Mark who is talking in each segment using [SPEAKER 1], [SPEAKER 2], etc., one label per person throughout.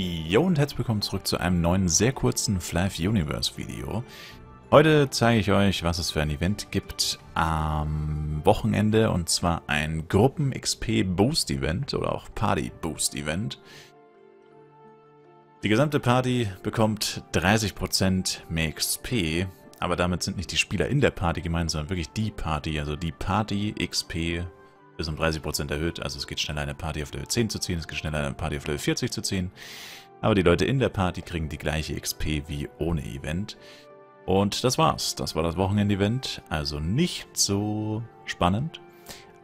[SPEAKER 1] Jo und herzlich willkommen zurück zu einem neuen, sehr kurzen Flive Universe Video. Heute zeige ich euch, was es für ein Event gibt am Wochenende und zwar ein Gruppen XP Boost Event oder auch Party Boost Event. Die gesamte Party bekommt 30% mehr XP, aber damit sind nicht die Spieler in der Party gemeint, sondern wirklich die Party, also die Party XP ist um 30% erhöht. Also es geht schneller eine Party auf Level 10 zu ziehen, es geht schneller eine Party auf Level 40 zu ziehen. Aber die Leute in der Party kriegen die gleiche XP wie ohne Event. Und das war's. Das war das Wochenende-Event. Also nicht so spannend.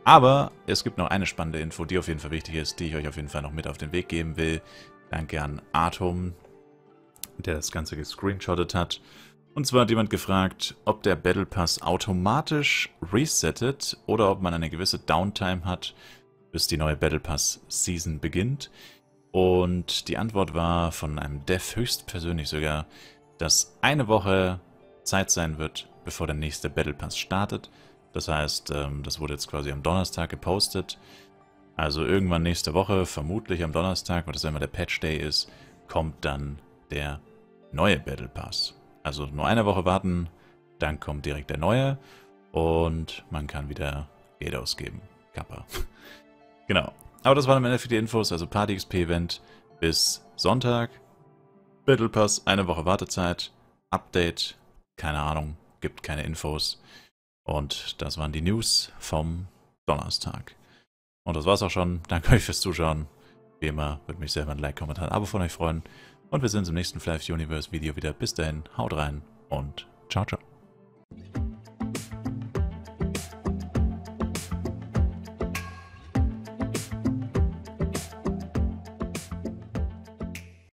[SPEAKER 1] Aber es gibt noch eine spannende Info, die auf jeden Fall wichtig ist, die ich euch auf jeden Fall noch mit auf den Weg geben will. Danke an Atom, der das Ganze gescreenshottet hat. Und zwar hat jemand gefragt, ob der Battle Pass automatisch resettet oder ob man eine gewisse Downtime hat, bis die neue Battle Pass Season beginnt. Und die Antwort war von einem Dev höchstpersönlich sogar, dass eine Woche Zeit sein wird, bevor der nächste Battle Pass startet. Das heißt, ähm, das wurde jetzt quasi am Donnerstag gepostet. Also irgendwann nächste Woche, vermutlich am Donnerstag, weil das immer der Patch Day ist, kommt dann der neue Battle Pass. Also nur eine Woche warten, dann kommt direkt der neue und man kann wieder Geld ausgeben. Kappa. genau. Aber das waren am Ende für die Infos, also Party XP Event bis Sonntag. Battle Pass, eine Woche Wartezeit. Update, keine Ahnung, gibt keine Infos. Und das waren die News vom Donnerstag. Und das war's auch schon. Danke euch fürs Zuschauen. Wie immer, würde mich selber ein Like, Kommentar, ein Abo von euch freuen. Und wir sehen uns im nächsten Flash Universe Video wieder. Bis dahin, haut rein und ciao, ciao.